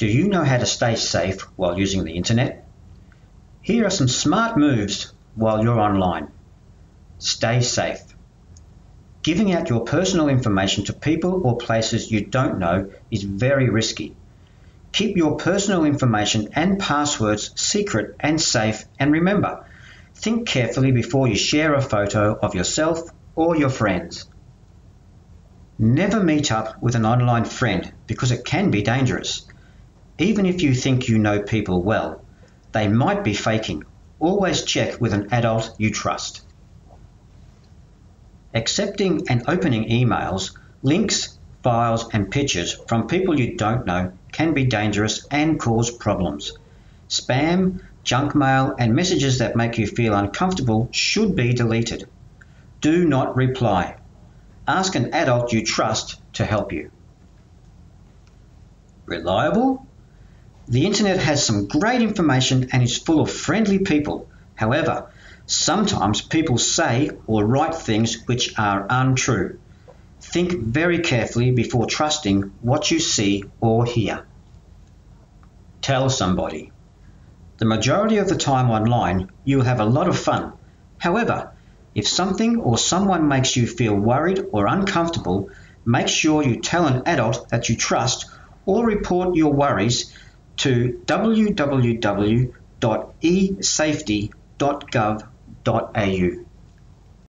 Do you know how to stay safe while using the internet? Here are some smart moves while you're online. Stay safe. Giving out your personal information to people or places you don't know is very risky. Keep your personal information and passwords secret and safe, and remember, think carefully before you share a photo of yourself or your friends. Never meet up with an online friend because it can be dangerous. Even if you think you know people well, they might be faking. Always check with an adult you trust. Accepting and opening emails, links, files, and pictures from people you don't know can be dangerous and cause problems. Spam, junk mail, and messages that make you feel uncomfortable should be deleted. Do not reply. Ask an adult you trust to help you. Reliable? The internet has some great information and is full of friendly people. However, sometimes people say or write things which are untrue. Think very carefully before trusting what you see or hear. Tell somebody. The majority of the time online, you will have a lot of fun. However, if something or someone makes you feel worried or uncomfortable, make sure you tell an adult that you trust or report your worries to www.esafety.gov.au.